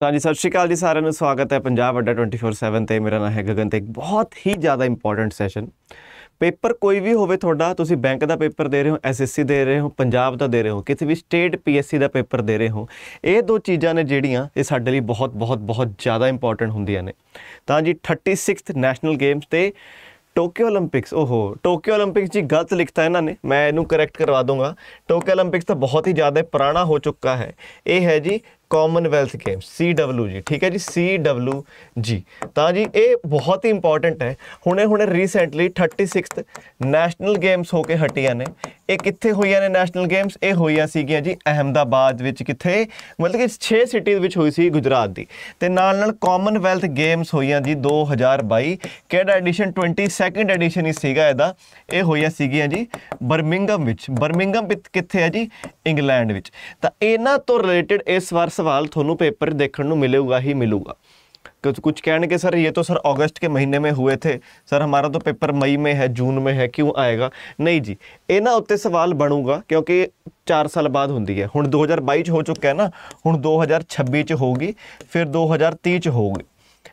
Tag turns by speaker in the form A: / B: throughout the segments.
A: ਤਾਂ ਜੀ ਸਤਿ ਸ਼੍ਰੀ ਅਕਾਲ ਜੀ ਸਾਰਿਆਂ ਨੂੰ, ਸਵਾਗਤ ਹੈ ਪੰਜਾਬ ਅੱਡਾ 24/7 ਤੇ। ਮੇਰਾ ਨਾਮ ਹੈ ਗਗਨ ਤੇ ਬਹੁਤ ਹੀ ਜ਼ਿਆਦਾ ਇੰਪੋਰਟੈਂਟ ਸੈਸ਼ਨ ਪੇਪਰ ਕੋਈ ਵੀ ਹੋਵੇ ਤੁਹਾਡਾ, ਤੁਸੀਂ ਬੈਂਕ ਦਾ ਪੇਪਰ ਦੇ ਰਹੇ ਹੋ ਐਸਐਸਸੀ ਦੇ ਰਹੇ ਹੋ, ਪੰਜਾਬ ਦਾ ਦੇ ਰਹੇ ਹੋ, ਕਿਸੇ ਵੀ ਸਟੇਟ ਪੀਐਸਸੀ ਦਾ ਪੇਪਰ ਦੇ ਰਹੇ ਹੋ, ਇਹ ਦੋ ਚੀਜ਼ਾਂ ਨੇ ਜਿਹੜੀਆਂ ਇਹ ਸਾਡੇ ਲਈ ਬਹੁਤ ਬਹੁਤ ਬਹੁਤ ਜ਼ਿਆਦਾ ਇੰਪੋਰਟੈਂਟ ਹੁੰਦੀਆਂ ਨੇ। ਤਾਂ ਜੀ 36th ਨੈਸ਼ਨਲ ਗੇਮਸ ਤੇ ਟੋਕੀਓ 올림픽ਸ ਓਹੋ ਟੋਕੀਓ 올림픽ਸ ਜੀ ਗਲਤ ਲਿਖਤਾ ਇਹਨਾਂ ਨੇ, ਮੈਂ ਇਹਨੂੰ ਕਰੈਕਟ ਕਰਵਾ ਦੂੰਗਾ ਟੋਕਿਓ 올림픽ਸ ਤਾਂ ਬਹੁਤ ਹੀ ਜ਼ਿਆਦਾ ਪੁਰਾਣਾ ਹੋ ਚੁੱਕਾ ਹੈ। ਇਹ ਹੈ ਜੀ ਕਾਮਨਵੈਲਥ ਗੇਮਸ CW ਜੀ ਠੀਕ ਹੈ ਜੀ CW ਜੀ ਤਾਂ ਜੀ, ਇਹ ਬਹੁਤ ਹੀ ਇੰਪੋਰਟੈਂਟ ਹੈ। ਹੁਣੇ ਹੁਣੇ ਰੀਸੈਂਟਲੀ 36th ਨੈਸ਼ਨਲ ਗੇਮਸ ਹੋ ਕੇ ਹਟੀਆਂ ਨੇ। ਇਹ ਕਿੱਥੇ ਹੋਈਆਂ ਨੇ ਨੈਸ਼ਨਲ ਗੇਮਸ ਇਹ ਹੋਈਆਂ ਸੀਗੀਆਂ ਜੀ ਅਹਮਦਾਬਾਦ ਵਿੱਚ ਕਿੱਥੇ? ਮਤਲਬ ਕਿ 6 ਸਿਟੀਜ਼ ਵਿੱਚ ਹੋਈ ਸੀ ਗੁਜਰਾਤ ਦੀ। ਤੇ ਨਾਲ ਨਾਲ ਕਾਮਨਵੈਲਥ ਗੇਮਸ ਹੋਈਆਂ ਜੀ 2022 ਕਿਹੜਾ ਐਡੀਸ਼ਨ 22nd ਐਡੀਸ਼ਨ ਹੀ ਸੀਗਾ ਇਹਦਾ। ਇਹ ਹੋਈਆਂ ਸੀਗੀਆਂ ਜੀ ਬਰਮਿੰਗਮ ਵਿੱਚ। ਬਰਮਿੰਗਮ ਕਿੱਥੇ ਹੈ ਜੀ? ਇੰਗਲੈਂਡ ਵਿੱਚ। ਤਾਂ ਇਹਨਾਂ ਤੋਂ ਰਿਲੇਟਡ ਇਸ ਵਾਰ सवाल थोनू पेपर देखने ਨੂੰ मिलेगा ही मिलूगा कुछ कुछ कहने के सर ये तो सर अगस्त के महीने में हुए थे सर हमारा तो पेपर मई में है जून में है क्यों आएगा नहीं जी ਇਹਨਾਂ ਉੱਤੇ ਸਵਾਲ ਬਣੂਗਾ ਕਿਉਂਕਿ 4 ਸਾਲ ਬਾਅਦ ਹੁੰਦੀ ਹੈ ਹੁਣ 2022 ਚ ਹੋ ਚੁੱਕਾ ਹੈ ਨਾ ਹੁਣ 2026 ਚ ਹੋਊਗੀ ਫਿਰ 2030 ਚ ਹੋਊਗੀ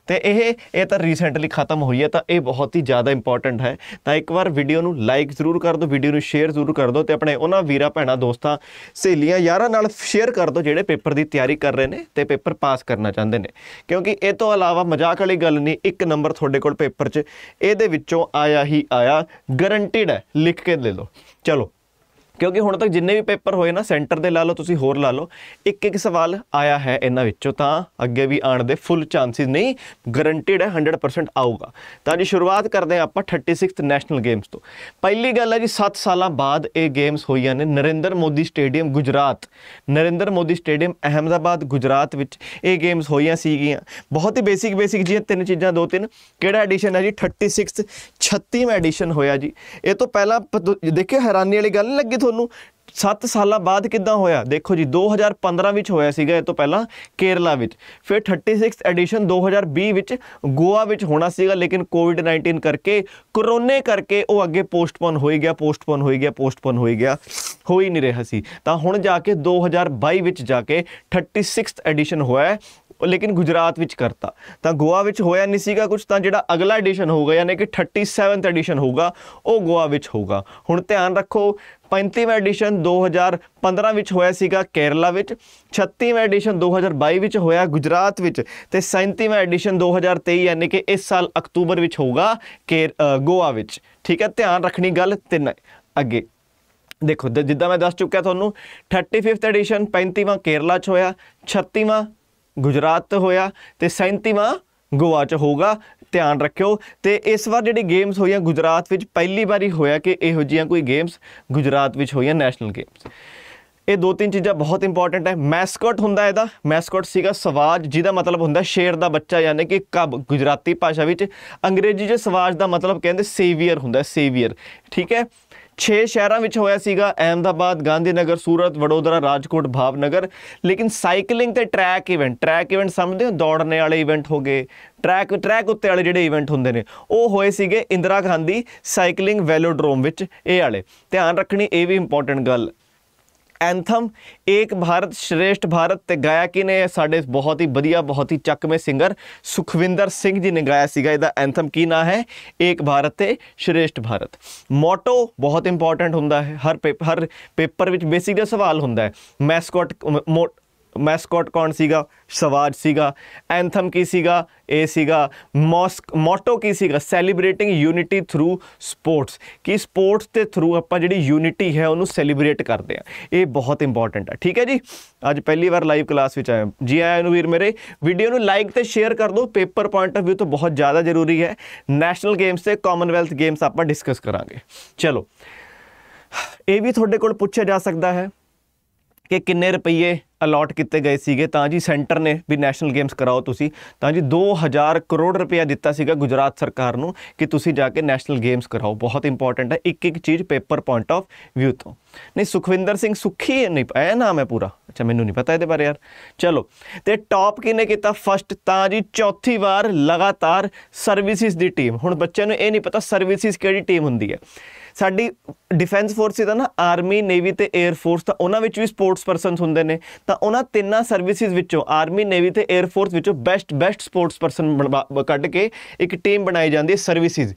A: ਤੇ ਇਹ ਇਹ ਤਾਂ ਰੀਸੈਂਟਲੀ ਖਤਮ ਹੋਈ ਹੈ, ਤਾਂ ਇਹ ਬਹੁਤ ਹੀ ਜ਼ਿਆਦਾ ਇੰਪੋਰਟੈਂਟ ਹੈ। ਤਾਂ ਇੱਕ ਵਾਰ ਵੀਡੀਓ ਨੂੰ ਲਾਈਕ ਜ਼ਰੂਰ ਕਰ ਦਿਓ ਵੀਡੀਓ ਨੂੰ ਸ਼ੇਅਰ ਜ਼ਰੂਰ ਕਰ ਦਿਓ ਤੇ ਆਪਣੇ ਉਹਨਾਂ ਵੀਰਾਂ, ਭੈਣਾਂ, ਦੋਸਤਾਂ, ਸਹੇਲੀਆਂ, ਯਾਰਾਂ ਨਾਲ ਸ਼ੇਅਰ ਕਰ ਦਿਓ ਜਿਹੜੇ ਪੇਪਰ ਦੀ ਤਿਆਰੀ ਕਰ ਰਹੇ ਨੇ ਤੇ ਪੇਪਰ ਪਾਸ ਕਰਨਾ ਚਾਹੁੰਦੇ ਨੇ। ਕਿਉਂਕਿ ਇਹ ਤੋਂ ਇਲਾਵਾ ਮਜ਼ਾਕ ਵਾਲੀ ਗੱਲ ਨਹੀਂ, ਇੱਕ ਨੰਬਰ ਤੁਹਾਡੇ ਕੋਲ ਪੇਪਰ 'ਚ, ਇਹਦੇ ਵਿੱਚੋਂ ਆਇਆ ਹੀ ਆਇਆ ਗਰੰਟਿਡ ਹੈ, ਲਿਖ ਕੇ ਲੈ ਲਓ ਚਲੋ ਕਿਉਂਕਿ ਹੁਣ ਤੱਕ ਜਿੰਨੇ ਵੀ ਪੇਪਰ ਹੋਏ ਨਾ, ਸੈਂਟਰ ਦੇ ਲਾ ਲਓ, ਤੁਸੀਂ ਹੋਰ ਲਾ ਲਓ ਇੱਕ ਇੱਕ ਸਵਾਲ ਆਇਆ ਹੈ ਇਹਨਾਂ ਵਿੱਚੋਂ, ਤਾਂ ਅੱਗੇ ਵੀ ਆਣ ਦੇ ਫੁੱਲ ਚਾਂਸਸ ਨਹੀਂ ਗਰੰਟਿਡ ਹੈ 100% ਆਊਗਾ। ਤਾਂ ਜੀ ਸ਼ੁਰੂਆਤ ਕਰਦੇ ਹਾਂ ਆਪਾਂ 36th ਨੈਸ਼ਨਲ ਗੇਮਸ ਤੋਂ। ਪਹਿਲੀ ਗੱਲ ਹੈ ਜੀ 7 ਸਾਲਾਂ ਬਾਅਦ ਇਹ ਗੇਮਸ ਹੋਈਆਂ ਨੇ, ਨਰਿੰਦਰ ਮੋਦੀ ਸਟੇਡੀਅਮ ਗੁਜਰਾਤ। ਨਰਿੰਦਰ ਮੋਦੀ ਸਟੇਡੀਅਮ ਅਹਮਦਾਬਾਦ, ਗੁਜਰਾਤ ਵਿੱਚ ਇਹ ਗੇਮਸ ਹੋਈਆਂ ਸੀਗੀਆਂ। ਬਹੁਤ ਹੀ ਬੇਸਿਕ ਬੇਸਿਕ ਜੀ ਤਿੰਨ ਚੀਜ਼ਾਂ, ਦੋ ਤਿੰਨ। ਕਿਹੜਾ ਐਡੀਸ਼ਨ ਹੈ ਜੀ? 36th 36ਵਾਂ ਐਡੀਸ਼ਨ ਹੋਇਆ ਜੀ। ਇਹ ਤੋਂ ਪਹਿਲਾਂ ਦੇਖਿਓ, ਹੈਰਾਨੀ ਵਾਲੀ ਗੱਲ ਲੱਗੀ ਤੁਹਾਨੂੰ? 7 ਸਾਲਾਂ ਬਾਅਦ ਕਿੱਦਾਂ ਹੋਇਆ? ਦੇਖੋ ਜੀ 2015 ਵਿੱਚ ਹੋਇਆ ਸੀਗਾ ਇਹ ਤੋਂ ਪਹਿਲਾਂ ਕੇਰਲਾ ਵਿੱਚ। ਫਿਰ 36th ਐਡੀਸ਼ਨ 2020 ਵਿੱਚ ਗੋਆ ਵਿੱਚ ਹੋਣਾ ਸੀਗਾ, ਲੇਕਿਨ ਕੋਵਿਡ-19 ਕਰਕੇ ਕਰੋਨੇ ਕਰਕੇ ਉਹ ਅੱਗੇ ਪੋਸਟਪੋਨ ਹੋਈ ਗਿਆ ਪੋਸਟਪੋਨ ਹੋਈ ਗਿਆ ਪੋਸਟਪੋਨ ਹੋਈ ਗਿਆ ਹੋ ਹੀ ਨਹੀਂ ਰਿਹਾ ਸੀ। ਤਾਂ ਹੁਣ ਜਾ ਕੇ 2022 ਵਿੱਚ ਜਾ ਕੇ 36th ਐਡੀਸ਼ਨ ਹੋਇਆ ਲੇਕਿਨ ਗੁਜਰਾਤ ਵਿੱਚ ਕਰਤਾ। ਤਾਂ ਗੋਆ ਵਿੱਚ ਹੋਇਆ ਨਹੀਂ ਸੀਗਾ ਕੁਝ ਤਾਂ ਜਿਹੜਾ ਅਗਲਾ ਐਡੀਸ਼ਨ ਹੋਊਗਾ, ਯਾਨੀ ਕਿ 37th ਐਡੀਸ਼ਨ ਹੋਊਗਾ, ਉਹ ਗੋਆ ਵਿੱਚ ਹੋਊਗਾ। ਹੁਣ ਧਿਆਨ ਰੱਖੋ 35ਵਾਂ ਐਡੀਸ਼ਨ 2015 ਵਿੱਚ ਹੋਇਆ ਸੀਗਾ ਕੇਰਲਾ ਵਿੱਚ 36ਵਾਂ ਐਡੀਸ਼ਨ 2022 ਵਿੱਚ ਹੋਇਆ ਗੁਜਰਾਤ ਵਿੱਚ, ਤੇ 37ਵਾਂ ਐਡੀਸ਼ਨ 2023 ਯਾਨੀ ਕਿ ਇਸ ਸਾਲ ਅਕਤੂਬਰ ਵਿੱਚ ਹੋਊਗਾ ਗੋਆ ਵਿੱਚ। ਠੀਕ ਹੈ, ਧਿਆਨ ਰੱਖਣੀ ਗੱਲ ਤਿੰਨ ਅੱਗੇ। ਦੇਖੋ, ਜਿੱਦਾਂ ਮੈਂ ਦੱਸ ਚੁੱਕਿਆ ਤੁਹਾਨੂੰ 35th ਐਡੀਸ਼ਨ 35ਵਾਂ ਕੇਰਲਾ 'ਚ ਹੋਇਆ 36ਵਾਂ ਗੁਜਰਾਤ ਤੇ ਹੋਇਆ ਤੇ 37ਵਾਂ ਗੋਆ 'ਚ ਹੋਊਗਾ। ਧਿਆਨ ਰੱਖਿਓ ਤੇ ਇਸ ਵਾਰ ਜਿਹੜੀ ਗੇਮਸ ਹੋਈਆਂ ਗੁਜਰਾਤ ਵਿੱਚ ਪਹਿਲੀ ਵਾਰੀ ਹੋਇਆ ਕਿ ਇਹੋ ਜੀਆਂ ਕੋਈ ਗੇਮਸ ਗੁਜਰਾਤ ਵਿੱਚ ਹੋਈਆਂ ਨੈਸ਼ਨਲ ਗੇਮਸ ਇਹ ਦੋ ਤਿੰਨ ਚੀਜ਼ਾਂ ਬਹੁਤ ਇੰਪੋਰਟੈਂਟ ਹੈ। ਮੈਸਕਟ ਹੁੰਦਾ ਇਹਦਾ। ਮੈਸਕਟ ਸੀਗਾ ਸਵਾਜ, ਜਿਹਦਾ ਮਤਲਬ ਹੁੰਦਾ ਸ਼ੇਰ ਦਾ ਬੱਚਾ, ਯਾਨੀ ਕਿ ਕਬ ਗੁਜਰਾਤੀ ਭਾਸ਼ਾ ਵਿੱਚ। ਅੰਗਰੇਜ਼ੀ 'ਚ ਸਵਾਜ ਦਾ ਮਤਲਬ ਕਹਿੰਦੇ ਸੇਵੀਅਰ ਹੁੰਦਾ ਸੇਵੀਅਰ ਠੀਕ ਹੈ? 6 ਸ਼ਹਿਰਾਂ ਵਿੱਚ ਹੋਇਆ ਸੀਗਾ ਅਹਿਮਦਾਬਾਦ, ਗਾਂਧੀਨਗਰ, ਸੂਰਤ, ਵਡੋਦਰਾ, ਰਾਜਕੋਟ, ਭਾਵਨਗਰ। ਲੇਕਿਨ ਸਾਈਕਲਿੰਗ ਤੇ ਟਰੈਕ ਇਵੈਂਟ ਟਰੈਕ ਇਵੈਂਟ ਸਮਝਦੇ ਹੋ? ਦੌੜਨੇ ਵਾਲੇ ਇਵੈਂਟ ਹੋ ਗਏ। ਟਰੈਕ ਟਰੈਕ ਉੱਤੇ ਵਾਲੇ ਜਿਹੜੇ ਇਵੈਂਟ ਹੁੰਦੇ ਨੇ, ਉਹ ਹੋਏ ਸੀਗੇ ਇੰਦਰਾ ਗਾਂਧੀ ਸਾਈਕਲਿੰਗ ਵੈਲੋਡਰੋਮ ਵਿੱਚ, ਇਹ ਵਾਲੇ। ਧਿਆਨ ਰੱਖਣੀ ਇਹ ਵੀ ਇੰਪੋਰਟੈਂਟ ਗੱਲ। ਐਂਥਮ, ਏਕ ਭਾਰਤ ਸ਼੍ਰੇਸ਼ਟ ਭਾਰਤ ਤੇ ਗਾਇਆ ਕਿਨੇ ਸਾਡੇ ਬਹੁਤ ਹੀ ਵਧੀਆ, ਬਹੁਤ ਹੀ ਚੱਕਵੇਂ ਸਿੰਗਰ ਸੁਖਵਿੰਦਰ ਸਿੰਘ ਜੀ ਨੇ ਗਾਇਆ ਸੀਗਾ। ਇਹਦਾ ਐਂਥਮ ਕੀ ਨਾਂ ਹੈ? ਏਕ ਭਾਰਤ ਤੇ ਸ਼੍ਰੇਸ਼ਟ ਭਾਰਤ। ਮੋਟੋ ਬਹੁਤ ਇੰਪੋਰਟੈਂਟ ਹੁੰਦਾ ਹੈ। ਹਰ ਹਰ ਪੇਪਰ ਵਿੱਚ ਬੇਸਿਕ ਜਿਹਾ ਸਵਾਲ ਹੁੰਦਾ ਹੈ। ਮੈਸਕਟ ਮੈਸਕਟ ਕੌਣ ਸੀਗਾ? ਸਵਾਜ ਸੀਗਾ। ਐਂਥਮ ਕੀ ਸੀਗਾ? ਇਹ ਸੀਗਾ। ਮੋਸਕ, ਮੋਟੋ ਕੀ ਸੀਗਾ? Celebrating unity through sports. ਕਿ ਸਪੋਰਟਸ ਦੇ ਥਰੂ ਆਪਾਂ ਜਿਹੜੀ ਯੂਨਿਟੀ ਹੈ, ਉਹਨੂੰ ਸੈਲੀਬ੍ਰੇਟ ਕਰਦੇ ਆ ਇਹ ਬਹੁਤ ਇੰਪੋਰਟੈਂਟ ਆ ਠੀਕ ਹੈ ਜੀ? ਅੱਜ ਪਹਿਲੀ ਵਾਰ ਲਾਈਵ ਕਲਾਸ ਵਿੱਚ ਆਇਆ ਜੀ ਆਇਆਂ ਨੂੰ ਵੀਰ ਮੇਰੇ ਵੀਡੀਓ ਨੂੰ ਲਾਈਕ ਤੇ ਸ਼ੇਅਰ ਕਰ ਦਿਓ। ਪੇਪਰ ਪੁਆਇੰਟ ਆਫ View ਤੋਂ ਬਹੁਤ ਜ਼ਿਆਦਾ ਜ਼ਰੂਰੀ ਹੈ। ਨੈਸ਼ਨਲ ਗੇਮਸ ਤੇ ਕਾਮਨਵੈਲਥ ਗੇਮਸ ਆਪਾਂ ਡਿਸਕਸ ਕਰਾਂਗੇ। ਚਲੋ। ਇਹ ਵੀ ਤੁਹਾਡੇ ਕੋਲ ਪੁੱਛਿਆ ਜਾ ਸਕਦਾ ਹੈ। ਕਿ ਕਿੰਨੇ ਰੁਪਏ ਅਲਾਟ ਕੀਤੇ ਗਏ ਸੀਗੇ? ਤਾਂ ਜੀ ਸੈਂਟਰ ਨੇ ਵੀ ਨੈਸ਼ਨਲ ਗੇਮਸ ਕਰਾਓ ਤੁਸੀਂ। ਤਾਂ ਜੀ 2000 ਕਰੋੜ ਰੁਪਇਆ ਦਿੱਤਾ ਸੀਗਾ ਗੁਜਰਾਤ ਸਰਕਾਰ ਨੂੰ ਕਿ ਤੁਸੀਂ ਜਾ ਕੇ ਨੈਸ਼ਨਲ ਗੇਮਸ ਕਰਾਓ। ਬਹੁਤ ਇੰਪੋਰਟੈਂਟ ਹੈ। ਇੱਕ ਇੱਕ ਚੀਜ਼ ਪੇਪਰ ਪੁਆਇੰਟ ਆਫ ਵਿਊ ਤੋਂ। ਨਹੀਂ, ਸੁਖਵਿੰਦਰ ਸਿੰਘ ਸੁਖੀ ਨਹੀਂ, ਇਹ ਨਾਮ ਹੈ ਪੂਰਾ। ਅੱਛਾ, ਮੈਨੂੰ ਨਹੀਂ ਪਤਾ ਇਹਦੇ ਬਾਰੇ ਯਾਰ। ਚਲੋ, ਤੇ ਟੌਪ ਕਿਨੇ ਕੀਤਾ? ਫਸਟ ਤਾਂ ਜੀ ਚੌਥੀ ਵਾਰ ਲਗਾਤਾਰ ਸਰਵਿਸਿਜ਼ ਦੀ ਟੀਮ ਹੁਣ ਬੱਚਿਆਂ ਨੂੰ ਇਹ ਨਹੀਂ ਪਤਾ ਸਰਵਿਸਿਜ਼ ਕਿਹੜੀ ਟੀਮ ਹੁੰਦੀ ਹੈ। ਸਾਡੀ ਡਿਫੈਂਸ ਫੋਰਸ ਦਾ ਨਾ ਆਰਮੀ ਨੇਵੀ ਤੇ 에ਅਰ ਫੋਰਸ ਤਾਂ ਉਹਨਾਂ ਵਿੱਚ ਵੀ ਸਪੋਰਟਸ ਪਰਸਨਸ ਹੁੰਦੇ ਨੇ। ਤਾਂ ਉਹਨਾਂ ਤਿੰਨਾਂ ਸਰਵਿਸਿਜ਼ ਵਿੱਚੋਂ ਆਰਮੀ ਨੇਵੀ ਤੇ 에ਅਰ ਫੋਰਸ ਵਿੱਚੋਂ ਬੈਸਟ ਬੈਸਟ ਸਪੋਰਟਸ ਪਰਸਨ ਕੱਢ ਕੇ ਇੱਕ ਟੀਮ ਬਣਾਈ ਜਾਂਦੀ ਹੈ ਸਰਵਿਸਿਜ਼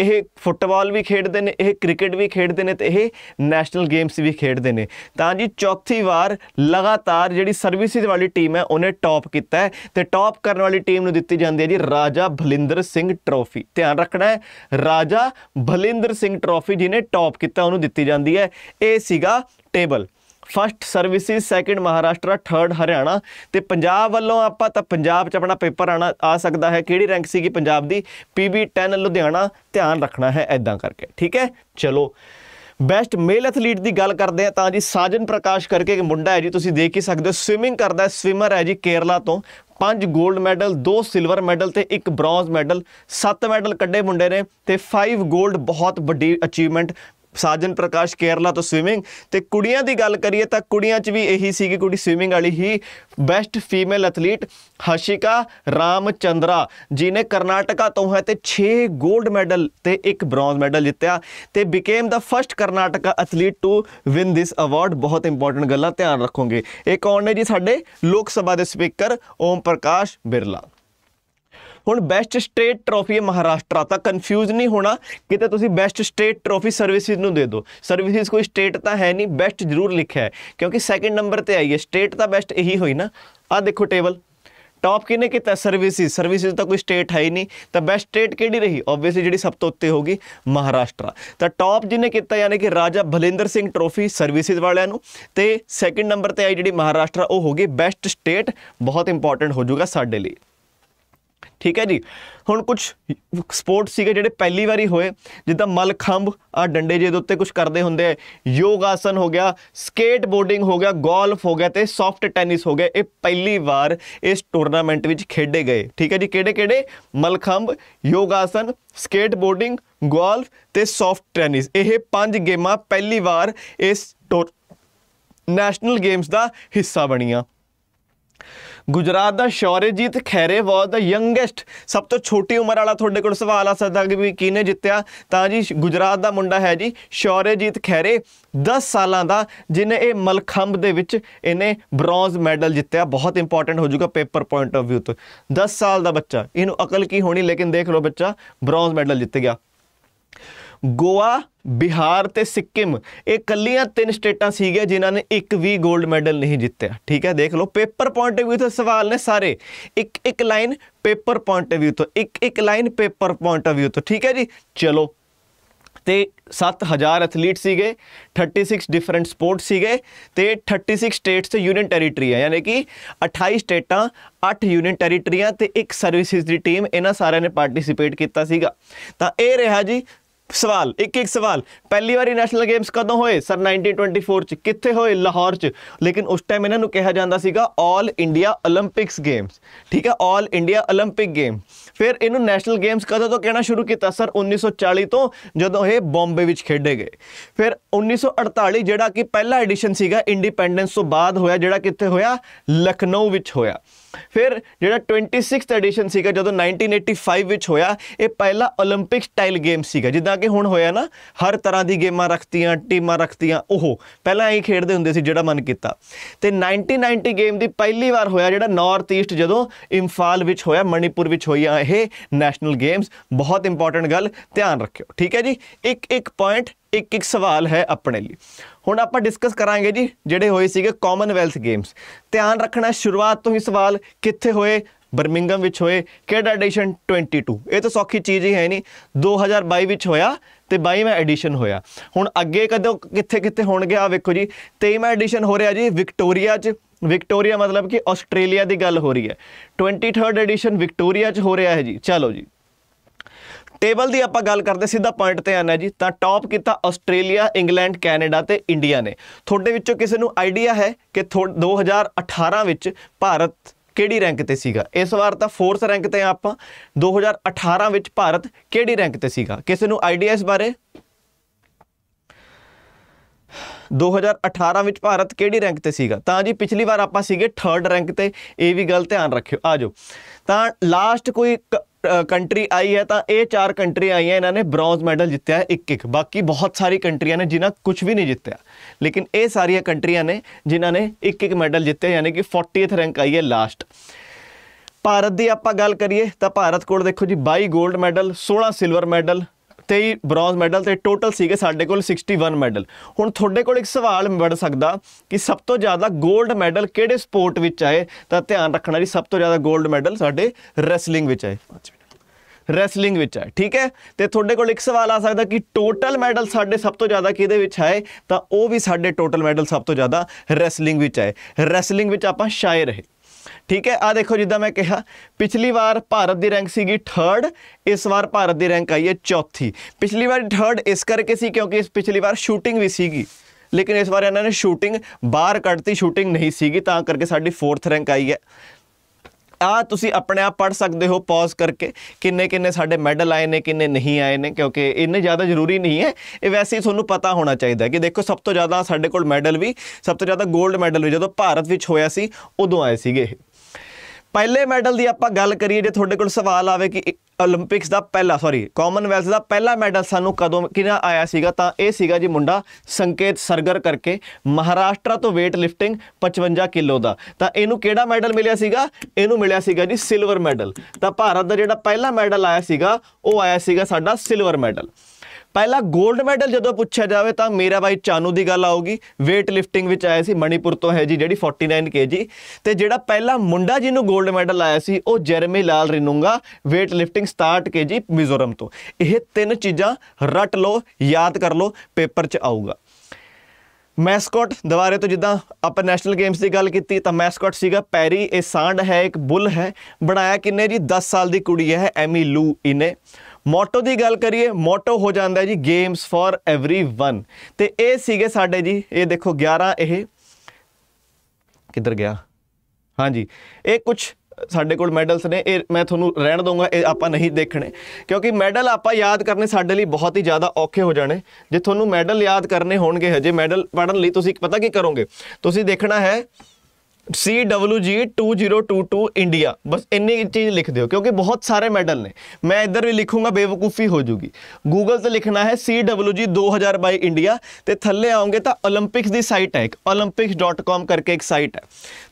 A: ਇਹ ਫੁੱਟਬਾਲ ਵੀ ਖੇਡਦੇ ਨੇ, ਇਹ ਕ੍ਰਿਕਟ ਵੀ ਖੇਡਦੇ ਨੇ ਤੇ ਇਹ ਨੈਸ਼ਨਲ ਗੇਮਸ ਵੀ ਖੇਡਦੇ ਨੇ। ਤਾਂ ਜੀ ਚੌਥੀ ਵਾਰ ਲਗਾਤਾਰ ਜਿਹੜੀ ਸਰਵਿਸਿਜ਼ ਵਾਲੀ ਟੀਮ ਹੈ, ਉਹਨੇ ਟੌਪ ਕੀਤਾ ਹੈ ਤੇ ਟੌਪ ਕਰਨ ਵਾਲੀ ਟੀਮ ਨੂੰ ਦਿੱਤੀ ਜਾਂਦੀ ਹੈ ਜੀ ਰਾਜਾ ਭਲਿੰਦਰ ਸਿੰਘ ਟਰੋਫੀ। ਧਿਆਨ ਰੱਖਣਾ ਹੈ, ਰਾਜਾ ਭਲਿੰਦਰ ਸਿੰਘ ਟਰੋਫੀ ਜਿਹਨੇ ਟੌਪ ਕੀਤਾ, ਉਹਨੂੰ ਦਿੱਤੀ ਜਾਂਦੀ ਹੈ। ਇਹ ਸੀਗਾ table. First services second Maharashtra third Haryana ਤੇ ਪੰਜਾਬ ਵੱਲੋਂ ਆਪਾਂ ਤਾਂ ਪੰਜਾਬ 'ਚ ਆਪਣਾ ਪੇਪਰ ਆਣਾ, ਆ ਸਕਦਾ ਹੈ। ਕਿਹੜੀ ਰੈਂਕ ਸੀਗੀ ਪੰਜਾਬ ਦੀ? ਪੀਬੀ 10 ਲੁਧਿਆਣਾ, ਧਿਆਨ ਰੱਖਣਾ ਹੈ ਐਦਾਂ ਕਰਕੇ, ਠੀਕ ਹੈ? ਚਲੋ ਬੈਸਟ ਮੇਲ ਐਥਲੀਟ ਦੀ ਗੱਲ ਕਰਦੇ ਆ ਤਾਂ ਜੀ ਸਾਜਨ ਪ੍ਰਕਾਸ਼ ਕਰਕੇ ਇੱਕ ਮੁੰਡਾ ਹੈ ਜੀ, ਤੁਸੀਂ ਦੇਖ ਹੀ ਸਕਦੇ ਹੋ ਸਵਿਮਿੰਗ ਕਰਦਾ ਸਵਿਮਰ ਹੈ ਜੀ ਕੇਰਲਾ ਤੋਂ। ਪੰਜ 골ਡ ਮੈਡਲ ਦੋ ਸਿਲਵਰ ਮੈਡਲ ਤੇ ਇੱਕ ਬ੍ਰੌਂਜ਼ ਮੈਡਲ ਸੱਤ ਮੈਡਲ ਕੱਢੇ ਮੁੰਡੇ ਨੇ ਤੇ 5 골ਡ ਬਹੁਤ ਵੱਡੀ ਅਚੀਵਮੈਂਟ ਸਾਜਨ ਪ੍ਰਕਾਸ਼ ਕੇਰਲਾ ਤੋਂ ਸਵਿਮਿੰਗ ਤੇ ਕੁੜੀਆਂ ਦੀ ਗੱਲ ਕਰੀਏ ਤਾਂ ਕੁੜੀਆਂ 'ਚ ਵੀ ਇਹੀ ਸੀਗੀ ਕੁੜੀ ਸਵਿਮਿੰਗ ਵਾਲੀ ਹੀ best female athlete Hashika Ramachandra ਜਿਨੇ ਕਰਨਾਟਕਾ ਤੋਂ ਹੈ ਤੇ 6 골ਡ ਮੈਡਲ ਤੇ ਇੱਕ ਬ੍ਰੌਂਜ਼ ਮੈਡਲ ਜਿੱਤਿਆ ਤੇ became the first Karnataka athlete to win this award ਬਹੁਤ ਇੰਪੋਰਟੈਂਟ ਗੱਲਾਂ ਧਿਆਨ ਰੱਖੋਗੇ। ਇਹ ਕੌਣ ਨੇ ਜੀ ਸਾਡੇ ਲੋਕ ਸਭਾ ਦੇ ਸਪੀਕਰ ਓਮ ਪ੍ਰਕਾਸ਼ ਬਿਰਲਾ। ਹੁਣ ਬੈਸਟ ਸਟੇਟ ਟਰੋਫੀ ਹੈ ਮਹਾਰਾਸ਼ਟਰ, ਤਾਂ ਕਨਫਿਊਜ਼ ਨਹੀਂ ਹੋਣਾ ਕਿਤੇ ਤੁਸੀਂ ਬੈਸਟ ਸਟੇਟ ਟਰੋਫੀ ਸਰਵਿਸਿਜ਼ ਨੂੰ ਦੇ ਦਿਓ। ਸਰਵਿਸਿਜ਼ ਕੋਈ ਸਟੇਟ ਤਾਂ ਹੈ ਨਹੀਂ ਬੈਸਟ ਜ਼ਰੂਰ ਲਿਖਿਆ ਹੈ, ਕਿਉਂਕਿ ਸੈਕਿੰਡ ਨੰਬਰ ਤੇ ਆਈ ਹੈ। ਸਟੇਟ ਤਾਂ ਬੈਸਟ ਇਹੀ ਹੋਈ ਨਾ। ਆ ਦੇਖੋ ਟੇਬਲ ਟੌਪ ਕਿਨੇ ਕੀਤਾ? ਸਰਵਿਸਿਜ਼ ਸਰਵਿਸਿਜ਼ ਤਾਂ ਕੋਈ ਸਟੇਟ ਹੈ ਹੀ ਨਹੀਂ। ਤਾਂ ਬੈਸਟ ਸਟੇਟ ਕਿਹੜੀ ਰਹੀ? ਆਬਵੀਅਸਲੀ ਜਿਹੜੀ ਸਭ ਤੋਂ ਉੱਤੇ ਹੋਗੀ ਮਹਾਰਾਸ਼ਟਰ। ਤਾਂ ਟੌਪ ਜਿਹਨੇ ਕੀਤਾ, ਯਾਨੀ ਕਿ ਰਾਜਾ ਭਲਿੰਦਰ ਸਿੰਘ ਟਰੋਫੀ ਸਰਵਿਸਿਜ਼ ਵਾਲਿਆਂ ਨੂੰ, ਤੇ ਸੈਕਿੰਡ ਨੰਬਰ ਤੇ ਆਈ ਜਿਹੜੀ ਮਹਾਰਾਸ਼ਟਰ, ਉਹ ਹੋਗੀ ਬੈਸਟ ਸਟੇਟ ਬਹੁਤ ਇੰਪੋਰਟੈਂਟ ਹੋ ਜਾਊਗਾ ਸਾਡੇ ਲਈ। ਠੀਕ ਹੈ ਜੀ? ਹੁਣ ਕੁਝ ਸਪੋਰਟ ਸੀਗੇ ਜਿਹੜੇ ਪਹਿਲੀ ਵਾਰੀ ਹੋਏ, ਜਿੱਦਾਂ ਮਲਖੰਭ ਆ ਡੰਡੇ ਜੇ ਦੇ ਉੱਤੇ ਕੁਝ ਕਰਦੇ ਹੁੰਦੇ ਆ। ਯੋਗ ਆਸਨ ਹੋ ਗਿਆ ਸਕੇਟ ਬੋਰਡਿੰਗ ਹੋ ਗਿਆ ਗੋਲਫ ਹੋ ਗਿਆ ਤੇ ਸੌਫਟ ਟੈਨਿਸ ਹੋ ਗਿਆ। ਇਹ ਪਹਿਲੀ ਵਾਰ ਇਸ ਟੂਰਨਾਮੈਂਟ ਵਿੱਚ ਖੇਡੇ ਗਏ। ਠੀਕ ਹੈ ਜੀ? ਕਿਹੜੇ ਕਿਹੜੇ ਮਲਖੰਭ ਯੋਗ ਆਸਨ ਸਕੇਟ ਬੋਰਡਿੰਗ ਗੋਲਫ ਤੇ ਸੌਫਟ ਟੈਨਿਸ ਇਹ ਪੰਜ ਗੇਮਾਂ ਪਹਿਲੀ ਵਾਰ ਇਸ ਨੈਸ਼ਨਲ ਗੇਮਸ ਦਾ ਹਿੱਸਾ ਬਣੀਆਂ। ਗੁਜਰਾਤ ਦਾ ਸ਼ੌਰਯਜੀਤ ਖੈਰੇ ਵਾਸ ਦਾ ਯੰਗੈਸਟ ਸਭ ਤੋਂ ਛੋਟੀ ਉਮਰ ਵਾਲਾ ਤੁਹਾਡੇ ਕੋਲ ਸਵਾਲ ਆ ਸਕਦਾ ਕਿ ਵੀ ਕਿਹਨੇ ਜਿੱਤਿਆ? ਤਾਂ ਜੀ ਗੁਜਰਾਤ ਦਾ ਮੁੰਡਾ ਹੈ ਜੀ ਸ਼ੌਰਯਜੀਤ ਖੈਰੇ 10 ਸਾਲਾਂ ਦਾ ਜਿਨੇ ਇਹ ਮਲਖੰਬ ਦੇ ਵਿੱਚ ਇਹਨੇ ਬ੍ਰੌਂਜ਼ ਮੈਡਲ ਜਿੱਤਿਆ। ਬਹੁਤ ਇੰਪੋਰਟੈਂਟ ਹੋ ਜਾਊਗਾ ਪੇਪਰ ਪੁਆਇੰਟ ਆਫ View ਤੋਂ। 10 ਸਾਲ ਦਾ ਬੱਚਾ, ਇਹਨੂੰ ਅਕਲ ਕੀ ਹੋਣੀ, ਲੇਕਿਨ ਦੇਖ ਲਓ ਬੱਚਾ ਬ੍ਰੌਂਜ਼ ਮੈਡਲ ਜਿੱਤ ਗਿਆ। ਗੋਆ, ਬਿਹਾਰ ਤੇ ਸਿੱਕਿਮ, ਇਹ ਕੱਲੀਆਂ ਤਿੰਨ ਸਟੇਟਾਂ ਸੀਗੀਆਂ ਜਿਨ੍ਹਾਂ ਨੇ ਇੱਕ ਵੀ 골ਡ ਮੈਡਲ ਨਹੀਂ ਜਿੱਤਿਆ। ਠੀਕ ਹੈ, ਦੇਖ ਲਓ ਪੇਪਰ ਪੁਆਇੰਟ ਆਫ View ਤੋਂ ਸਵਾਲ ਨੇ ਸਾਰੇ। ਇੱਕ ਇੱਕ line paper point of View ਤੋਂ, ਇੱਕ ਇੱਕ line paper point of View ਤੋਂ। ਠੀਕ ਹੈ ਜੀ? ਚਲੋ। ਤੇ 7000 ਐਥਲੀਟ ਸੀਗੇ 36 ਡਿਫਰੈਂਟ ਸਪੋਰਟ ਸੀਗੇ ਤੇ 36 ਸਟੇਟਸ ਤੇ ਯੂਨੀਅਨ ਟੈਰੀਟਰੀ ਹੈ। ਯਾਨੀ ਕਿ 28 ਸਟੇਟਾਂ 8 ਯੂਨੀਅਨ ਟੈਰੀਟਰੀਆਂ ਤੇ ਇੱਕ ਸਰਵਿਸਿਜ਼ ਦੀ ਟੀਮ ਇਹਨਾਂ ਸਾਰਿਆਂ ਨੇ ਪਾਰਟਿਸਿਪੇਟ ਕੀਤਾ ਸੀਗਾ। ਤਾਂ ਇਹ ਰਿਹਾ ਜੀ ਸਵਾਲ, ਇੱਕ ਇੱਕ ਸਵਾਲ। ਪਹਿਲੀ ਵਾਰੀ ਨੈਸ਼ਨਲ ਗੇਮਸ ਕਦੋਂ ਹੋਏ? ਸਰ 1924 ਚ। ਕਿੱਥੇ ਹੋਏ? ਲਾਹੌਰ ਚ। ਲੇਕਿਨ ਉਸ ਟਾਈਮ ਇਹਨਾਂ ਨੂੰ ਕਿਹਾ ਜਾਂਦਾ ਸੀਗਾ 올 ਇੰਡੀਆ 올림픽ਸ ਗੇਮਸ ਠੀਕ ਹੈ? 올 ਇੰਡੀਆ 올림픽 ਗੇਮ ਫਿਰ ਇਹਨੂੰ ਨੈਸ਼ਨਲ ਗੇਮਸ ਕਦੋਂ ਤੋਂ ਕਹਿਣਾ ਸ਼ੁਰੂ ਕੀਤਾ ਸਰ 1940 ਤੋਂ ਜਦੋਂ ਇਹ ਬੰਬੇ ਵਿੱਚ ਖੇਡੇ ਗਏ ਫਿਰ 1948 ਜਿਹੜਾ ਕਿ ਪਹਿਲਾ ਐਡੀਸ਼ਨ ਸੀਗਾ ਇੰਡੀਪੈਂਡੈਂਸ ਤੋਂ ਬਾਅਦ ਹੋਇਆ ਜਿਹੜਾ ਕਿੱਥੇ ਹੋਇਆ ਲਖਨਊ ਵਿੱਚ ਹੋਇਆ ਫਿਰ ਜਿਹੜਾ 26th ਐਡੀਸ਼ਨ ਸੀਗਾ ਜਦੋਂ 1985 ਵਿੱਚ ਹੋਇਆ ਇਹ ਪਹਿਲਾ 올림픽 ਸਟਾਈਲ ਗੇਮ ਸੀਗਾ ਜਿੱਦਾਂ ਕਿ ਹੁਣ ਹੋਇਆ ਨਾ ਹਰ ਤਰ੍ਹਾਂ ਦੀ ਗੇਮਾਂ ਰੱਖਤੀਆਂ ਟੀਮਾਂ ਰੱਖਤੀਆਂ ਉਹ ਪਹਿਲਾਂ ਐਂ ਖੇਡਦੇ ਹੁੰਦੇ ਸੀ ਜਿਹੜਾ ਮਨ ਕੀਤਾ ਤੇ 1990 ਗੇਮ ਦੀ ਪਹਿਲੀ ਵਾਰ ਹੋਇਆ ਜਿਹੜਾ ਨਾਰਥ ਈਸਟ ਜਦੋਂ ਇੰਫਾਲ ਵਿੱਚ ਹੋਇਆ ਮਣੀਪੁਰ ਵਿੱਚ ਹੋਈਆਂ ਇਹ ਨੈਸ਼ਨਲ ਗੇਮਸ ਬਹੁਤ ਇੰਪੋਰਟੈਂਟ ਗੱਲ ਧਿਆਨ ਰੱਖਿਓ, ਠੀਕ ਹੈ ਜੀ? ਇੱਕ ਇੱਕ ਪੁਆਇੰਟ ਇੱਕ ਇੱਕ ਸਵਾਲ ਹੈ ਆਪਣੇ ਲਈ। ਹੁਣ ਆਪਾਂ ਡਿਸਕਸ ਕਰਾਂਗੇ ਜੀ, ਜਿਹੜੇ ਹੋਏ ਸੀਗੇ ਕਾਮਨਵੈਲਥ ਗੇਮਸ ਧਿਆਨ ਰੱਖਣਾ ਸ਼ੁਰੂਆਤ ਤੋਂ ਹੀ ਸਵਾਲ, ਕਿੱਥੇ ਹੋਏ? ਬਰਮਿੰਗਮ ਵਿੱਚ ਹੋਏ, ਕਿਹੜਾ ਐਡੀਸ਼ਨ 22 ਇਹ ਤਾਂ ਸੌਖੀ ਚੀਜ਼ ਹੀ ਹੈ ਨਹੀਂ। 2022 ਵਿੱਚ ਹੋਇਆ ਤੇ 22ਵਾਂ ਐਡੀਸ਼ਨ ਹੋਇਆ। ਹੁਣ ਅੱਗੇ ਕਦੋਂ, ਕਿੱਥੇ ਕਿੱਥੇ ਹੋਣਗੇ? ਆ ਵੇਖੋ ਜੀ 23ਵਾਂ ਐਡੀਸ਼ਨ ਹੋ ਰਿਹਾ ਜੀ ਵਿਕਟੋਰੀਆ 'ਚ। ਵਿਕਟੋਰੀਆ ਮਤਲਬ ਕਿ ਆਸਟ੍ਰੇਲੀਆ ਦੀ ਗੱਲ ਹੋ ਰਹੀ ਹੈ। 23rd ਐਡੀਸ਼ਨ ਵਿਕਟੋਰੀਆ 'ਚ ਹੋ ਰਿਹਾ ਹੈ ਜੀ। ਚਲੋ ਜੀ। ਟੇਬਲ ਦੀ ਆਪਾਂ ਗੱਲ ਕਰਦੇ, ਸਿੱਧਾ ਪੁਆਇੰਟ ਤੇ ਆਣਾ ਜੀ। ਤਾਂ ਟੌਪ ਕੀਤਾ ਆਸਟ੍ਰੇਲੀਆ, ਇੰਗਲੈਂਡ, ਕੈਨੇਡਾ ਤੇ ਇੰਡੀਆ ਨੇ। ਤੁਹਾਡੇ ਵਿੱਚੋਂ ਕਿਸੇ ਨੂੰ ਆਈਡੀਆ ਹੈ ਕਿ 2018 ਵਿੱਚ ਭਾਰਤ ਕਿਹੜੀ ਰੈਂਕ ਤੇ ਸੀਗਾ? ਇਸ ਵਾਰ ਤਾਂ ਫੋਰਥ ਰੈਂਕ ਤੇ ਆਪਾਂ। 2018 ਵਿੱਚ ਭਾਰਤ ਕਿਹੜੀ ਰੈਂਕ ਤੇ ਸੀਗਾ? ਕਿਸੇ ਨੂੰ ਆਈਡੀਆ ਇਸ ਬਾਰੇ? 2018 ਵਿੱਚ ਭਾਰਤ ਕਿਹੜੀ ਰੈਂਕ ਤੇ ਸੀਗਾ? ਤਾਂ ਜੀ ਪਿਛਲੀ ਵਾਰ ਆਪਾਂ ਸੀਗੇ 3rd ਰੈਂਕ ਤੇ, ਇਹ ਵੀ ਗੱਲ ਧਿਆਨ ਰੱਖਿਓ। ਆਜੋ। ਤਾਂ ਲਾਸਟ ਕੋਈ ਕੰਟਰੀ ਆਈ ਹੈ ਤਾਂ ਇਹ ਚਾਰ ਕੰਟਰੀ ਆਈਆਂ, ਇਹਨਾਂ ਨੇ ਬ੍ਰੌਂਜ਼ ਮੈਡਲ ਜਿੱਤਿਆ ਹੈ ਇੱਕ ਇੱਕ ਬਾਕੀ ਬਹੁਤ ਸਾਰੀ ਕੰਟਰੀਆਂ ਨੇ ਜਿਨ੍ਹਾਂ ਕੁਝ ਵੀ ਨਹੀਂ ਜਿੱਤਿਆ। ਲੇਕਿਨ ਇਹ ਸਾਰੀਆਂ ਕੰਟਰੀਆਂ ਨੇ ਜਿਨ੍ਹਾਂ ਨੇ ਇੱਕ ਇੱਕ ਮੈਡਲ ਜਿੱਤਿਆ ਯਾਨੀ ਕਿ 40th ਰੈਂਕ ਆਈ ਹੈ ਲਾਸਟ ਭਾਰਤ ਦੀ ਆਪਾਂ ਗੱਲ ਕਰੀਏ ਤਾਂ ਭਾਰਤ ਕੋਲ ਦੇਖੋ ਜੀ 22 골ਡ medal 16 silver medal 23 bronze medal ਤੇ ਟੋਟਲ ਸੀਗੇ ਸਾਡੇ ਕੋਲ 61 ਮੈਡਲ ਹੁਣ ਤੁਹਾਡੇ ਕੋਲ ਇੱਕ ਸਵਾਲ ਬੜ ਸਕਦਾ ਕਿ ਸਭ ਤੋਂ ਜ਼ਿਆਦਾ 골ਡ ਮੈਡਲ ਕਿਹੜੇ ਸਪੋਰਟ ਵਿੱਚ ਆਏ? ਤਾਂ ਧਿਆਨ ਰੱਖਣਾ ਜੀ ਸਭ ਤੋਂ ਜ਼ਿਆਦਾ 골ਡ ਮੈਡਲ ਸਾਡੇ ਰੈਸਲਿੰਗ ਵਿੱਚ ਆਏ। ਰੈਸਲਿੰਗ ਵਿੱਚ ਹੈ ਠੀਕ ਹੈ? ਤੇ ਤੁਹਾਡੇ ਕੋਲ ਇੱਕ ਸਵਾਲ ਆ ਸਕਦਾ ਕਿ ਟੋਟਲ ਮੈਡਲ ਸਾਡੇ ਸਭ ਤੋਂ ਜ਼ਿਆਦਾ ਕਿਹਦੇ ਵਿੱਚ ਆਏ? ਤਾਂ ਉਹ ਵੀ ਸਾਡੇ ਟੋਟਲ ਮੈਡਲ ਸਭ ਤੋਂ ਜ਼ਿਆਦਾ ਰੈਸਲਿੰਗ ਵਿੱਚ ਆਏ। ਰੈਸਲਿੰਗ ਵਿੱਚ ਆਪਾਂ ਸ਼ਾਇਰ ਰਹੇ। ਠੀਕ ਹੈ ਆ ਦੇਖੋ ਜਿੱਦਾਂ ਮੈਂ ਕਿਹਾ, ਪਿਛਲੀ ਵਾਰ ਭਾਰਤ ਦੀ ਰੈਂਕ ਸੀਗੀ 3rd ਇਸ ਵਾਰ ਭਾਰਤ ਦੀ ਰੈਂਕ ਆਈ ਹੈ ਚੌਥੀ। ਪਿਛਲੀ ਵਾਰ 3rd ਇਸ ਕਰਕੇ ਸੀ ਕਿਉਂਕਿ ਇਸ ਪਿਛਲੀ ਵਾਰ ਸ਼ੂਟਿੰਗ ਵੀ ਸੀਗੀ। ਲੇਕਿਨ ਇਸ ਵਾਰ ਇਹਨਾਂ ਨੇ ਸ਼ੂਟਿੰਗ ਬਾਹਰ ਕੱਢਤੀ ਸ਼ੂਟਿੰਗ ਨਹੀਂ ਸੀਗੀ, ਤਾਂ ਕਰਕੇ ਸਾਡੀ 4th ਰੈਂਕ ਆਈ ਹੈ। ਆ ਤੁਸੀਂ ਆਪਣੇ ਆਪ ਪੜ ਸਕਦੇ ਹੋ ਪੌਜ਼ ਕਰਕੇ ਕਿੰਨੇ ਕਿੰਨੇ ਸਾਡੇ ਮੈਡਲ ਆਏ ਨੇ, ਕਿੰਨੇ ਨਹੀਂ ਆਏ ਨੇ, ਕਿਉਂਕਿ ਇੰਨੇ ਜ਼ਿਆਦਾ ਜ਼ਰੂਰੀ ਨਹੀਂ ਹੈ। ਇਹ ਵੈਸੇ ਹੀ ਤੁਹਾਨੂੰ ਪਤਾ ਹੋਣਾ ਚਾਹੀਦਾ ਕਿ ਦੇਖੋ ਸਭ ਤੋਂ ਜ਼ਿਆਦਾ ਸਾਡੇ ਕੋਲ ਮੈਡਲ ਵੀ, ਸਭ ਤੋਂ ਜ਼ਿਆਦਾ 골ਡ ਮੈਡਲ ਵੀ ਜਦੋਂ ਭਾਰਤ ਵਿੱਚ ਹੋਇਆ ਸੀ, ਉਦੋਂ ਆਏ ਸੀਗੇ ਇਹ। ਪਹਿਲੇ ਮੈਡਲ ਦੀ ਆਪਾਂ ਗੱਲ ਕਰੀਏ, ਜੇ ਤੁਹਾਡੇ ਕੋਲ ਸਵਾਲ ਆਵੇ ਕਿ 올림픽ਸ ਦਾ ਪਹਿਲਾ ਸੌਰੀ ਕਾਮਨਵੈਲਥ ਦਾ ਪਹਿਲਾ ਮੈਡਲ ਸਾਨੂੰ ਕਦੋਂ ਕਿਹਨਾਂ ਆਇਆ ਸੀਗਾ, ਤਾਂ ਇਹ ਸੀਗਾ ਜੀ ਮੁੰਡਾ ਸੰਕੇਤ ਸਰਗਰ ਕਰਕੇ, ਮਹਾਰਾਸ਼ਟਰ ਤੋਂ weight ਲਿਫਟਿੰਗ 55 ਕਿਲੋ ਦਾ। ਤਾਂ ਇਹਨੂੰ ਕਿਹੜਾ ਮੈਡਲ ਮਿਲਿਆ ਸੀਗਾ? ਇਹਨੂੰ ਮਿਲਿਆ ਸੀਗਾ ਜੀ ਸਿਲਵਰ ਮੈਡਲ ਤਾਂ ਭਾਰਤ ਦਾ ਜਿਹੜਾ ਪਹਿਲਾ ਮੈਡਲ ਆਇਆ ਸੀਗਾ, ਉਹ ਆਇਆ ਸੀਗਾ ਸਾਡਾ ਸਿਲਵਰ ਮੈਡਲ ਪਹਿਲਾ 골ਡ ਮੈਡਲ ਜਦੋਂ ਪੁੱਛਿਆ ਜਾਵੇ ਤਾਂ ਮੇਰਾ ਬਾਈ ਚਾਨੂ ਦੀ ਗੱਲ ਆਊਗੀ। weight lifting ਵਿੱਚ ਆਇਆ ਸੀ, ਮਣੀਪੁਰ ਤੋਂ ਹੈ ਜੀ, ਜਿਹੜੀ 49 kg ਤੇ ਜਿਹੜਾ ਪਹਿਲਾ ਮੁੰਡਾ ਜਿਹਨੂੰ 골ਡ ਮੈਡਲ ਆਇਆ ਸੀ, ਉਹ Jeremy Lalrinnunga weight lifting 67 kg Mizoram ਤੋਂ। ਇਹ ਤਿੰਨ ਚੀਜ਼ਾਂ ਰੱਟ ਲਓ, ਯਾਦ ਕਰ ਲਓ, ਪੇਪਰ 'ਚ ਆਊਗਾ। ਮੈਸਕਟ ਦੁਬਾਰੇ ਤੋਂ ਜਿੱਦਾਂ ਆਪਾਂ ਨੈਸ਼ਨਲ ਗੇਮਸ ਦੀ ਗੱਲ ਕੀਤੀ, ਤਾਂ ਮੈਸਕਟ ਸੀਗਾ ਪੈਰੀ, ਇਹ ਸਾਂਡ ਹੈ, ਇੱਕ ਬੁੱਲ ਹੈ। ਬਣਾਇਆ ਕਿੰਨੇ ਜੀ? 10 ਸਾਲ ਦੀ ਕੁੜੀ ਹੈ, ਐਮੀ ਲੂ, ਇਨੇ। ਮੋਟੋ ਦੀ ਗੱਲ ਕਰੀਏ, ਮੋਟੋ ਹੋ ਜਾਂਦਾ ਜੀ ਗੇਮਸ ਫॉर ਵਨ ਤੇ ਇਹ ਸੀਗੇ ਸਾਡੇ ਜੀ, ਇਹ ਦੇਖੋ 11 ਇਹ ਕਿੱਧਰ ਗਿਆ? ਹਾਂਜੀ, ਇਹ ਕੁਝ ਸਾਡੇ ਕੋਲ ਮੈਡਲਸ ਨੇ, ਇਹ ਮੈਂ ਤੁਹਾਨੂੰ ਰਹਿਣ ਦਊਂਗਾ, ਇਹ ਆਪਾਂ ਨਹੀਂ ਦੇਖਣੇ। ਕਿਉਂਕਿ ਮੈਡਲ ਆਪਾਂ ਯਾਦ ਕਰਨੇ ਸਾਡੇ ਲਈ ਬਹੁਤ ਹੀ ਜ਼ਿਆਦਾ ਔਖੇ ਹੋ ਜਾਣੇ। ਜੇ ਤੁਹਾਨੂੰ ਮੈਡਲ ਯਾਦ ਕਰਨੇ ਹੋਣਗੇ ਹਜੇ ਮੈਡਲ ਪੜਨ ਲਈ ਤੁਸੀਂ ਪਤਾ ਕੀ ਕਰੋਗੇ? ਤੁਸੀਂ ਦੇਖਣਾ ਹੈ CWG2022 ਇੰਡੀਆ ਬਸ ਇੰਨੀ ਚੀਜ਼ ਲਿਖ ਦਿਓ ਕਿਉਂਕਿ ਬਹੁਤ ਸਾਰੇ ਮੈਡਲ ਨੇ ਮੈਂ ਇੱਧਰ ਵੀ ਲਿਖੂੰਗਾ ਬੇਵਕੂਫੀ ਹੋ ਜੂਗੀ ਗੂਗਲ ਤੇ ਲਿਖਣਾ ਹੈ CWG 2022 ਇੰਡੀਆ ਤੇ ਥੱਲੇ ਆਉਂਗੇ ਤਾਂ 올림픽ਸ ਦੀ ਸਾਈਟ ਹੈ ਇੱਕ olympics.com ਕਰਕੇ ਇੱਕ ਸਾਈਟ ਹੈ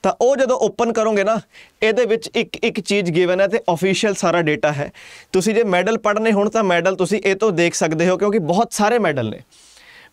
A: ਤਾਂ ਉਹ ਜਦੋਂ ਓਪਨ ਕਰੋਗੇ ਨਾ ਇਹਦੇ ਵਿੱਚ ਇੱਕ ਇੱਕ ਚੀਜ਼ ਗਿਵਨ ਹੈ ਤੇ ਅਫੀਸ਼ੀਅਲ ਸਾਰਾ ਡਾਟਾ ਹੈ ਤੁਸੀਂ ਜੇ ਮੈਡਲ ਪੜ੍ਹਨੇ ਹੋਣ ਤਾਂ ਮੈਡਲ ਤੁਸੀਂ ਇਹ ਤੋਂ ਦੇਖ ਸਕਦੇ ਹੋ ਕਿਉਂਕਿ ਬਹੁਤ ਸਾਰੇ ਮੈਡਲ ਨੇ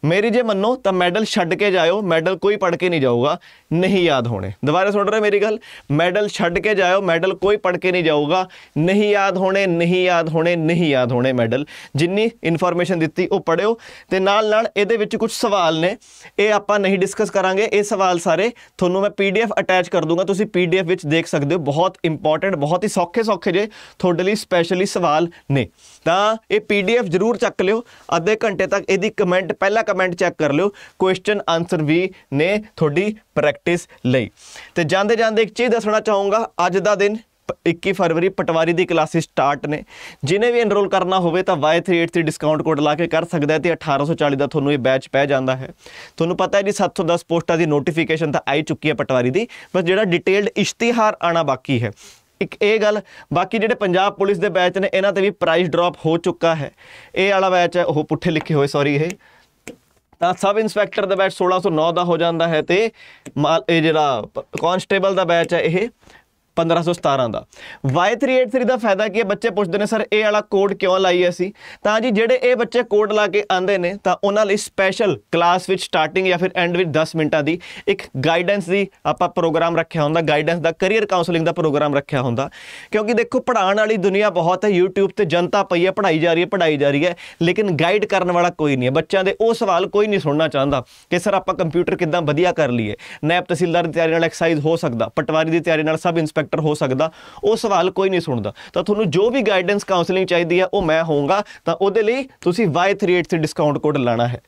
A: ਮੇਰੀ ਜੇ ਮੰਨੋ ਤਾਂ ਮੈਡਲ ਛੱਡ ਕੇ ਜਾਇਓ, ਮੈਡਲ ਕੋਈ ਪੜ ਕੇ ਨਹੀਂ ਜਾਊਗਾ, ਨਹੀਂ ਯਾਦ ਹੋਣੇ। ਦੁਬਾਰਾ ਸੁਣ ਰਹੇ ਮੇਰੀ ਗੱਲ? ਮੈਡਲ ਛੱਡ ਕੇ ਜਾਇਓ, ਮੈਡਲ ਕੋਈ ਪੜ ਕੇ ਨਹੀਂ ਜਾਊਗਾ, ਨਹੀਂ ਯਾਦ ਹੋਣੇ, ਨਹੀਂ ਯਾਦ ਹੋਣੇ, ਨਹੀਂ ਯਾਦ ਹੋਣੇ ਮੈਡਲ। ਜਿੰਨੀ ਇਨਫੋਰਮੇਸ਼ਨ ਦਿੱਤੀ ਉਹ ਪੜਿਓ ਤੇ ਨਾਲ ਨਾਲ ਇਹਦੇ ਵਿੱਚ ਕੁਝ ਸਵਾਲ ਨੇ। ਇਹ ਆਪਾਂ ਨਹੀਂ ਡਿਸਕਸ ਕਰਾਂਗੇ। ਇਹ ਸਵਾਲ ਸਾਰੇ ਤੁਹਾਨੂੰ ਮੈਂ ਪੀਡੀਐਫ ਅਟੈਚ ਕਰ ਦੂੰਗਾ। ਤੁਸੀਂ ਪੀਡੀਐਫ ਵਿੱਚ ਦੇਖ ਸਕਦੇ ਹੋ। ਬਹੁਤ ਇੰਪੋਰਟੈਂਟ ਬਹੁਤ ਹੀ ਸੌਖੇ ਸੌਖੇ ਜੇ ਤੁਹਾਡੇ ਲਈ ਸਪੈਸ਼ਲੀ ਸਵਾਲ ਨੇ। ਤਾਂ ਇਹ ਪੀਡੀਐਫ ਜ਼ਰੂਰ ਚੱਕ ਲਿਓ। ਅੱਧੇ ਘੰਟੇ ਤੱਕ ਇਹਦੀ ਕਮੈਂਟ ਪਹਿਲਾਂ ਕਮੈਂਟ ਚੈੱਕ ਕਰ ਲਿਓ। ਕੁਐਸਚਨ ਆਨਸਰ ਵੀ ਨੇ ਤੁਹਾਡੀ ਪ੍ਰੈਕਟਿਸ ਲਈ। ਤੇ ਜਾਂਦੇ ਜਾਂਦੇ ਇੱਕ ਚੀਜ਼ ਦੱਸਣਾ ਚਾਹੂੰਗਾ, ਅੱਜ ਦਾ ਦਿਨ 21 ਫਰਵਰੀ ਪਟਵਾਰੀ ਦੀ ਕਲਾਸਿਸ ਸਟਾਰਟ ਨੇ। ਜਿਨੇ ਵੀ ਐਨਰੋਲ ਕਰਨਾ ਹੋਵੇ ਤਾਂ Y383 ਡਿਸਕਾਊਂਟ ਕੋਡ ਲਾ ਕੇ ਕਰ ਸਕਦਾ ਹੈ ਤੇ 1840 ਦਾ ਤੁਹਾਨੂੰ ਇਹ ਬੈਚ ਪੈ ਜਾਂਦਾ ਹੈ। ਤੁਹਾਨੂੰ ਪਤਾ ਹੈ ਜੀ 710 ਪੋਸਟਾਂ ਦੀ ਨੋਟੀਫਿਕੇਸ਼ਨ ਤਾਂ ਆਈ ਚੁੱਕੀ ਹੈ ਪਟਵਾਰੀ ਦੀ, ਬਸ ਜਿਹੜਾ ਡਿਟੇਲਡ ਇਸ਼ਤਿਹਾਰ ਆਣਾ ਬਾਕੀ ਹੈ। ਇੱਕ ਇਹ ਗੱਲ, ਬਾਕੀ ਜਿਹੜੇ ਪੰਜਾਬ ਪੁਲਿਸ ਦੇ ਬੈਚ ਨੇ, ਇਹਨਾਂ ਤੇ ਵੀ ਪ੍ਰਾਈਸ ਡ੍ਰੌਪ ਹੋ ਚੁੱਕਾ ਹੈ। ਇਹ ਵਾਲਾ ਬੈਚ ਹੈ, ਉਹ ਪੁੱਠੇ ਲਿਖੇ ਹੋਏ ਸੌਰੀ ਇਹ। ਤਾਂ ਸਬ ਇੰਸਪੈਕਟਰ ਦਾ ਬੈਚ 1609 ਦਾ ਹੋ ਜਾਂਦਾ ਹੈ ਤੇ ਇਹ ਜਿਹੜਾ ਕਾਂਸਟੇਬਲ ਦਾ ਬੈਚ ਹੈ ਇਹ। 1517 ਦਾ। Y383 ਦਾ ਫਾਇਦਾ ਕੀ ਹੈ? ਬੱਚੇ ਪੁੱਛਦੇ ਨੇ, ਸਰ, ਇਹ ਵਾਲਾ ਕੋਡ ਕਿਉਂ ਲਾਈ ਅਸੀਂ? ਤਾਂ ਜੀ, ਜਿਹੜੇ ਇਹ ਬੱਚੇ ਕੋਡ ਲਾ ਕੇ ਆਂਦੇ ਨੇ, ਤਾਂ ਉਹਨਾਂ ਲਈ ਸਪੈਸ਼ਲ ਕਲਾਸ ਵਿੱਚ ਸਟਾਰਟਿੰਗ ਜਾਂ ਫਿਰ ਐਂਡ ਵਿੱਚ 10 ਮਿੰਟਾਂ ਦੀ ਇੱਕ ਗਾਈਡੈਂਸ ਦੀ ਆਪਾਂ ਪ੍ਰੋਗਰਾਮ ਰੱਖਿਆ ਹੁੰਦਾ। ਗਾਈਡੈਂਸ ਦਾ ਕੈਰੀਅਰ ਕਾਉਂਸਲਿੰਗ ਦਾ ਪ੍ਰੋਗਰਾਮ ਰੱਖਿਆ ਹੁੰਦਾ। ਕਿਉਂਕਿ ਦੇਖੋ ਪੜਾਉਣ ਵਾਲੀ ਦੁਨੀਆ ਬਹੁਤ ਹੈ। YouTube ਤੇ ਜਨਤਾ ਪਈ ਹੈ ਪੜਾਈ ਜਾ ਰਹੀ ਹੈ ਪੜਾਈ ਜਾ ਰਹੀ ਹੈ। ਲੇਕਿਨ ਗਾਈਡ ਕਰਨ ਵਾਲਾ ਕੋਈ ਨਹੀਂ ਹੈ। ਬੱਚਿਆਂ ਦੇ ਉਹ ਸਵਾਲ ਕੋਈ ਨਹੀਂ ਸੁਣਨਾ ਚਾਹੁੰਦਾ ਕਿ, ਸਰ, ਆਪਾਂ ਕੰਪਿਊਟਰ ਕਿੱਦਾਂ ਵਧੀਆ ਕਰ ਲਈਏ? ਨੈਬ ਤਹਿਸੀਲਦਾਰ ਦੀ ਤਿਆਰੀ ਨਾਲ ਐਕਸਰਸਾਈਜ਼ ਹੋ ਸਕਦਾ। ਪਟਵਾਰੀ ਦੀ ਤਿਆਰੀ ਨਾਲ ਸਬ ਇੰਸਪੈਕਟਰ ਇੰਸਪੈਕਟਰ ਹੋ ਸਕਦਾ, ਉਹ ਸਵਾਲ ਕੋਈ ਨਹੀਂ ਸੁਣਦਾ। ਤਾਂ ਤੁਹਾਨੂੰ ਜੋ ਵੀ ਗਾਈਡੈਂਸ ਕਾਉਂਸਲਿੰਗ ਚਾਹੀਦੀ ਹੈ ਉਹ ਮੈਂ ਹੋਊਂਗਾ, ਤਾਂ ਉਹਦੇ ਲਈ ਤੁਸੀਂ Y383 ਡਿਸਕਾਊਂਟ ਕੋਡ ਲਾਣਾ ਹੈ।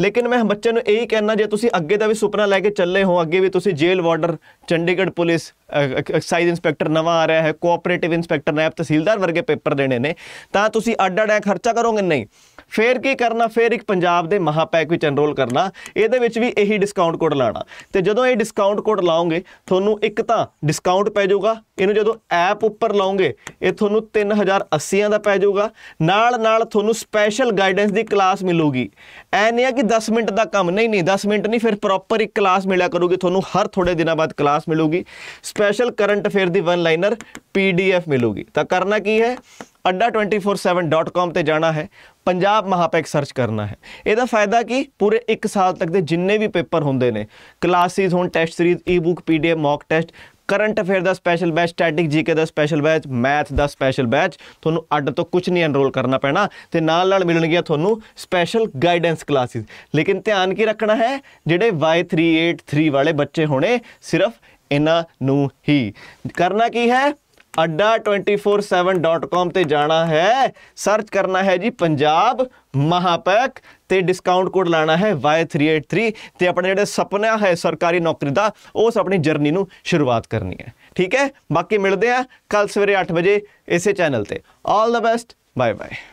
A: ਲੇਕਿਨ ਮੈਂ ਬੱਚਿਆਂ ਨੂੰ ਇਹੀ ਕਹਿਣਾ, ਜੇ ਤੁਸੀਂ ਅੱਗੇ ਦਾ ਵੀ ਸੁਪਨਾ ਲੈ ਕੇ ਚੱਲੇ ਹੋ, ਅੱਗੇ ਵੀ ਤੁਸੀਂ jail warder, Chandigarh police excise inspector ਨਵਾਂ ਆ ਰਿਹਾ ਹੈ ਕੋਆਪਰੇਟਿਵ ਇੰਸਪੈਕਟਰ ਨਾਇਬ ਤਹਿਸੀਲਦਾਰ ਵਰਗੇ ਪੇਪਰ ਦੇਣੇ ਨੇ, ਤਾਂ ਤੁਸੀਂ ਅੱਡ ਅੱਡ ਐ ਖਰਚਾ ਕਰੋਗੇ? ਨਹੀਂ। ਫੇਰ ਕੀ ਕਰਨਾ? ਫੇਰ ਇੱਕ ਪੰਜਾਬ ਦੇ ਮਹਾਪੈਕ ਵਿੱਚ ਐਨਰੋਲ ਕਰਨਾ, ਇਹਦੇ ਵਿੱਚ ਵੀ ਇਹੀ ਡਿਸਕਾਊਂਟ ਕੋਡ ਲਾਣਾ। ਤੇ ਜਦੋਂ ਇਹ ਡਿਸਕਾਊਂਟ ਕੋਡ ਲਾਓਗੇ, ਤੁਹਾਨੂੰ ਇੱਕ ਤਾਂ ਡਿਸਕਾਊਂਟ ਪੈ ਜਾਊਗਾ, ਇਹਨੂੰ ਜਦੋਂ ਐਪ ਉੱਪਰ ਲਾਓਗੇ, ਇਹ ਤੁਹਾਨੂੰ 3080 ਦਾ ਪੈ ਜਾਊਗਾ। ਨਾਲ ਨਾਲ ਤੁਹਾਨੂੰ ਸਪੈਸ਼ਲ ਗਾਈਡੈਂਸ ਦੀ ਕਲਾਸ ਮਿਲੂਗੀ। ਐ ਨਹੀਂ ਹੈ ਕਿ 10 ਮਿੰਟ ਦਾ ਕੰਮ, ਨਹੀਂ ਨਹੀਂ 10 ਮਿੰਟ ਨਹੀਂ, ਫਿਰ ਪ੍ਰੋਪਰ ਇੱਕ ਕਲਾਸ ਮਿਲਿਆ ਕਰੂਗੀ, ਤੁਹਾਨੂੰ ਹਰ ਥੋੜੇ ਦਿਨਾਂ ਬਾਅਦ ਕਲਾਸ ਮਿਲੂਗੀ। ਸਪੈਸ਼ਲ ਕਰੰਟ ਅਫੇਅਰ ਦੀ ਵਨ ਲਾਈਨਰ ਪੀਡੀਐਫ ਮਿਲੂਗੀ। ਤਾਂ ਕਰਨਾ ਕੀ ਹੈ? adda247.com ਤੇ ਜਾਣਾ ਹੈ। ਪੰਜਾਬ ਮਹਾਪੈਕ ਸਰਚ ਕਰਨਾ ਹੈ। ਇਹਦਾ ਫਾਇਦਾ ਕੀ? ਪੂਰੇ 1 ਸਾਲ ਤੱਕ ਦੇ ਜਿੰਨੇ ਵੀ ਪੇਪਰ ਹੁੰਦੇ ਨੇ, ਕਲਾਸਿਸ ਹੋਣ test series ebook PDF mock test current affair ਦਾ ਸਪੈਸ਼ਲ ਬੈਚ ਸਟੈਟਿਕ ਜੀਕੇ ਦਾ ਸਪੈਸ਼ਲ ਬੈਚ ਮੈਥ ਦਾ ਸਪੈਸ਼ਲ ਬੈਚ ਤੁਹਾਨੂੰ ਅੱਡ ਤੋਂ ਕੁਝ ਨਹੀਂ ਐਨਰੋਲ ਕਰਨਾ ਪੈਣਾ ਤੇ ਨਾਲ ਨਾਲ ਮਿਲਣਗੀਆਂ ਤੁਹਾਨੂੰ ਸਪੈਸ਼ਲ ਗਾਈਡੈਂਸ ਕਲਾਸਿਸ ਲੇਕਿਨ ਧਿਆਨ ਕੀ ਰੱਖਣਾ ਹੈ? ਜਿਹੜੇ Y383 ਵਾਲੇ ਬੱਚੇ ਹੋਣੇ, ਸਿਰਫ ਇਹਨਾਂ ਨੂੰ ਹੀ। ਕਰਨਾ ਕੀ ਹੈ? adda247.com ਤੇ ਜਾਣਾ ਹੈ। ਸਰਚ ਕਰਨਾ ਹੈ ਜੀ ਪੰਜਾਬ ਮਹਾਪੈਕ ਤੇ ਡਿਸਕਾਊਂਟ ਕੋਡ ਲਾਣਾ ਹੈ Y383 ਤੇ ਆਪਣੇ ਜਿਹੜੇ ਸੁਪਨਾ ਹੈ ਸਰਕਾਰੀ ਨੌਕਰੀ ਦਾ, ਉਸ ਆਪਣੀ ਜਰਨੀ ਨੂੰ ਸ਼ੁਰੂਆਤ ਕਰਨੀ ਹੈ। ਠੀਕ ਹੈ? ਬਾਕੀ ਮਿਲਦੇ ਆ ਕੱਲ ਸਵੇਰੇ 8 ਵਜੇ ਇਸੇ ਚੈਨਲ ਤੇ। All the best bye bye